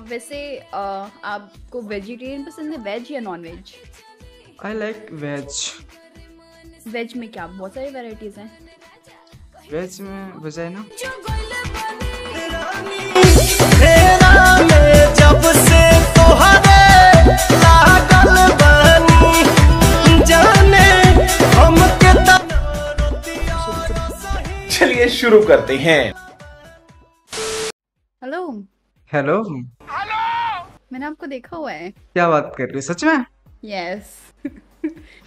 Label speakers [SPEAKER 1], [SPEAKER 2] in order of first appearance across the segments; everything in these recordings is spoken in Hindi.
[SPEAKER 1] वैसे आपको वेजिटेरियन पसंद है वेज या non veg
[SPEAKER 2] I like veg
[SPEAKER 1] veg में क्या बहुत सारी वैरायटीज हैं।
[SPEAKER 2] वेज में वजाइना
[SPEAKER 3] जब से तोहरे लागल बानी जाने हम
[SPEAKER 4] चलिए शुरू करते हैं।
[SPEAKER 1] हेलो
[SPEAKER 2] हेलो
[SPEAKER 1] मैंने आपको देखा हुआ है।
[SPEAKER 2] क्या बात कर रही हो सच में?
[SPEAKER 1] यस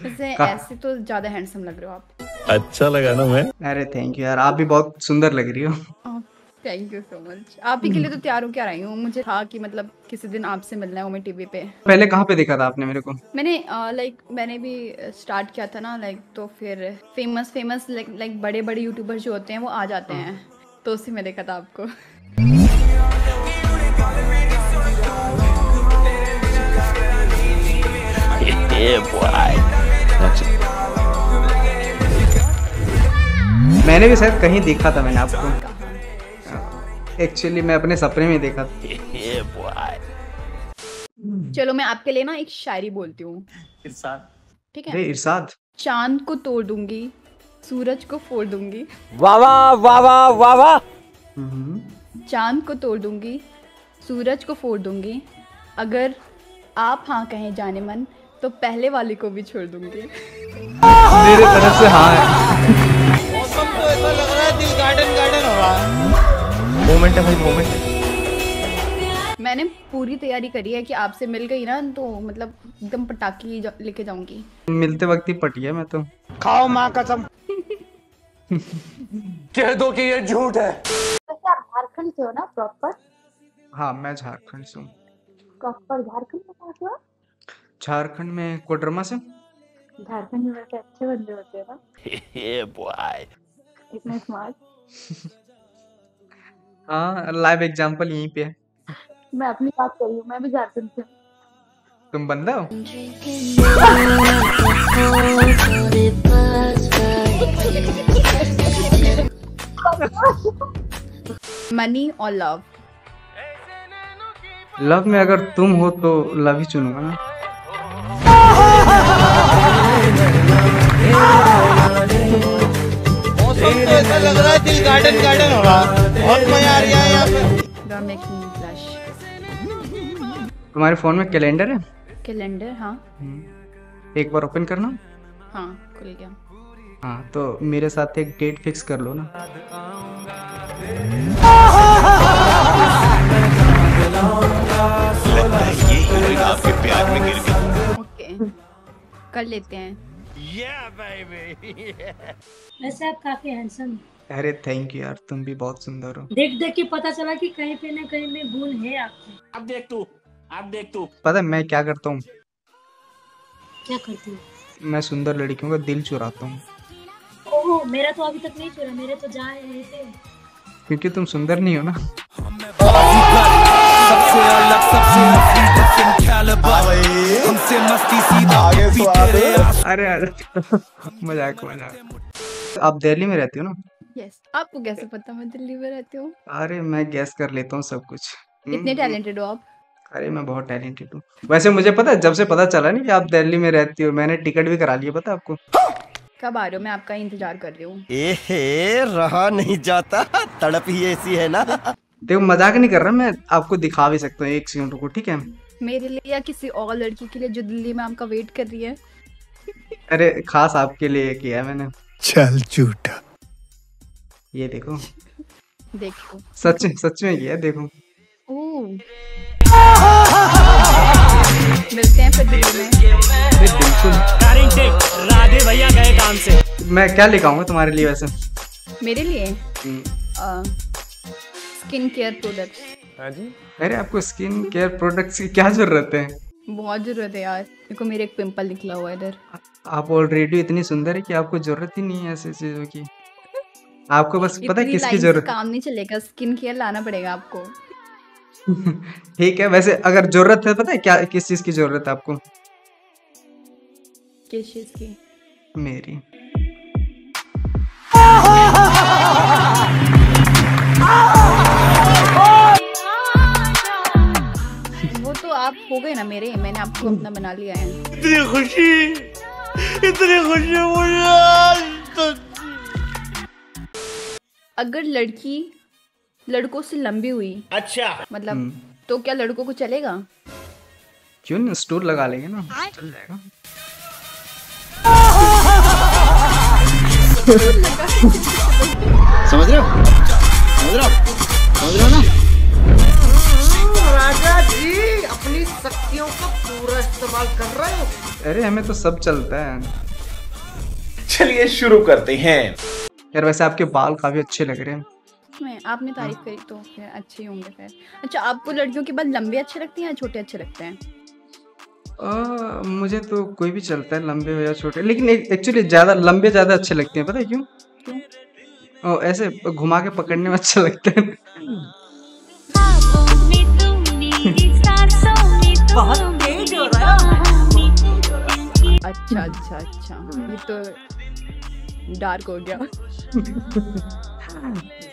[SPEAKER 1] वैसे ऐसे तो ज़्यादा हैंडसम लग रहे हो आप।
[SPEAKER 4] अच्छा लगा ना मैं।
[SPEAKER 2] अरे थैंक यू यार आप भी बहुत सुंदर लग रही हो।
[SPEAKER 1] थैंक यू सो मच आप ही के लिए तो तैयार होकर आई हूँ। मुझे था कि मतलब किसी दिन आपसे मिलना है वो मैं टीवी पे।
[SPEAKER 2] पहले कहाँ पे देखा था आपने मेरे को?
[SPEAKER 1] मैंने लाइक मैंने भी स्टार्ट किया था ना लाइक तो फिर फ़ेमस फ़ेमस लाइक बड़े बड़े यूट्यूबर जो होते हैं वो आ जाते हैं। तो उसी में देखा था आपको।
[SPEAKER 2] मैंने भी शायद कहीं देखा था मैंने आपको। एक्चुअली मैं अपने सपने में देखा था।
[SPEAKER 1] चलो मैं आपके लिए ना एक शायरी बोलती हूँ। ठीक है?
[SPEAKER 2] इरशाद।
[SPEAKER 1] चाँद को तोड़ दूँगी सूरज को फोड़ दूँगी।
[SPEAKER 3] वाह वाह वाह वाह वाह वाह।
[SPEAKER 2] हम्म,
[SPEAKER 1] चाँद को तोड़ दूँगी सूरज को फोड़ दूँगी। अगर आप हाँ कहें जाने मन तो पहले वाले को भी छोड़ दूँगी।
[SPEAKER 2] मेरे तरफ़ से हाँ है।
[SPEAKER 4] मोमेंट है भाई मोमेंट है
[SPEAKER 1] मैंने पूरी तैयारी करी है कि आपसे मिल गई ना तो मतलब एकदम पटाखी जा- लेके जाऊँगी।
[SPEAKER 2] मिलते वक्त ही पटी है मैं तो।
[SPEAKER 3] खाओ माँ कसम। कह दो कि ये झूठ है।
[SPEAKER 5] वैसे आप झारखंड से हो ना प्रॉपर
[SPEAKER 2] हाँ मैं झारखंड से हूँ।
[SPEAKER 5] प्रॉपर झारखंड से हो
[SPEAKER 2] झारखंड में कोडरमा से?
[SPEAKER 5] झारखंड में वैसे अच्छे बंदे होते हैं ना। इतने स्मार्ट
[SPEAKER 2] हाँ लाइव एग्जांपल यहीं पे है।
[SPEAKER 5] मैं अपनी बात कर रही हूँ मैं भी झारखंड से हूँ।
[SPEAKER 2] तुम बंदा हो?
[SPEAKER 1] मनी और लव
[SPEAKER 2] लव में अगर तुम हो तो लव ही चुनूँगा ना।
[SPEAKER 3] ऐसा लग रहा है दिल गार्डन गार्डन हो रहा बहुत मज़ा आ रहा है यहाँ पे
[SPEAKER 1] यू मी
[SPEAKER 2] तुम्हारे फ़ोन में कैलेंडर है?
[SPEAKER 1] कैलेंडर हाँ।
[SPEAKER 2] एक बार ओपन करना।
[SPEAKER 1] हाँ खुल गया।
[SPEAKER 2] हाँ तो मेरे साथ एक डेट फिक्स कर लो ना।
[SPEAKER 1] ओके कर लेते हैं।
[SPEAKER 6] वैसे आप काफ़ी हैंडसम
[SPEAKER 2] अरे थैंक यू यार तुम भी बहुत सुंदर हो।
[SPEAKER 6] देख देख के पता चला कि कहीं पे ना कहीं में गुण है आपके।
[SPEAKER 3] अब देख तू अब देख तू।
[SPEAKER 2] पता है मैं क्या करता हूँ?
[SPEAKER 6] क्या करती हूँ?
[SPEAKER 2] मैं सुंदर लड़कियों का दिल चुराता हूँ।
[SPEAKER 6] ओहो मेरा तो अभी तक नहीं छोड़ा मेरे तो जाए वहीं पे।
[SPEAKER 2] क्योंकि तुम सुंदर नहीं हो ना। अरे अरे। मज़ाक मज़ाक। आप दिल्ली में रहती हो ना?
[SPEAKER 1] यस आपको कैसे पता? मैं दिल्ली में रहती हूँ।
[SPEAKER 2] अरे मैं गैस कर लेता हूँ सब कुछ।
[SPEAKER 1] इतने टैलेंटेड हो आप?
[SPEAKER 2] अरे मैं बहुत टैलेंटेड हूँ। वैसे मुझे पता है जब से पता चला नहीं कि आप दिल्ली में रहती हो मैंने टिकट भी करा लिया पता आपको?
[SPEAKER 1] कब आ रहे हो? मैं आपका इंतज़ार कर रही हूँ।
[SPEAKER 3] रहा नहीं जाता। तड़प ही ऐसी है ना।
[SPEAKER 2] देखो मज़ाक नहीं कर रहा मैं आपको दिखा भी सकता हूँ एक सेकंड रुको ठीक है?
[SPEAKER 1] मेरे लिए या किसी और लड़की के लिए जो दिल्ली में आपका वेट कर रही है?
[SPEAKER 2] अरे खास आपके लिए किया मैंने।
[SPEAKER 4] चल झूठा।
[SPEAKER 2] ये देखो।
[SPEAKER 1] देखो।
[SPEAKER 2] सच सच में किया है देखो
[SPEAKER 1] मिलते हैं फिर में।
[SPEAKER 2] बिल्कुल।
[SPEAKER 3] राधे भैया गए काम से।
[SPEAKER 2] मैं क्या लेके आऊँगा तुम्हारे लिए वैसे?
[SPEAKER 1] मेरे लिए? स्किन केयर प्रोडक्ट्स
[SPEAKER 2] अरे आपको स्किन केयर प्रोडक्ट्स की क्या ज़रूरत है?
[SPEAKER 1] बहुत ज़रूरत है यार। देखो मेरे एक पिंपल निकला हुआ है इधर।
[SPEAKER 2] आप ऑलरेडी इतनी सुंदर है कि आपको ज़रूरत ही नहीं है ऐसी चीज़ों की। आपको बस पता है किसकी ज़रूरत
[SPEAKER 1] काम नहीं चलेगा स्किन केयर लाना पड़ेगा आपको।
[SPEAKER 2] ठीक है वैसे अगर ज़रूरत है पता है क्या किस चीज़ की ज़रूरत है आपको?
[SPEAKER 1] किस चीज़ की?
[SPEAKER 2] मेरी।
[SPEAKER 1] हो गए ना मेरे मैंने आपको अपना बना लिया है।
[SPEAKER 3] इतनी खुशी इतनी खुशी मुझे
[SPEAKER 1] अगर लड़की लड़कों से लंबी हुई
[SPEAKER 3] अच्छा।
[SPEAKER 1] मतलब
[SPEAKER 2] हम्म।
[SPEAKER 1] तो क्या लड़कों को चलेगा?
[SPEAKER 2] क्यों नहीं स्टोर लगा लेंगे ना? चल जाएगा।
[SPEAKER 3] समझ रहे हो? समझ रहे हो? समझ रहे हो ना? इस्तेमाल कर रहे हो।
[SPEAKER 2] अरे हमें तो सब चलता है।
[SPEAKER 4] चलिए शुरू करते हैं।
[SPEAKER 2] यार वैसे आपके बाल काफ़ी अच्छे लग रहे हैं।
[SPEAKER 1] मैं आपने तारीफ़ करी तो फिर अच्छे ही होंगे फिर। अच्छा आपको लड़कियों के बाल लंबे अच्छे लगते हैं या छोटे अच्छे लगते हैं?
[SPEAKER 2] आ, मुझे तो कोई भी चलता है लंबे हो या छोटे। लेकिन एक्चुअली ज़्यादा लंबे ज़्यादा अच्छे लगते हैं पता है क्यों?
[SPEAKER 1] क्यों?
[SPEAKER 2] ओ, ऐसे घुमा के पकड़ने में अच्छा लगता है।
[SPEAKER 7] बहुत
[SPEAKER 1] अच्छा अच्छा अच्छा। ये तो डार्क हो गया।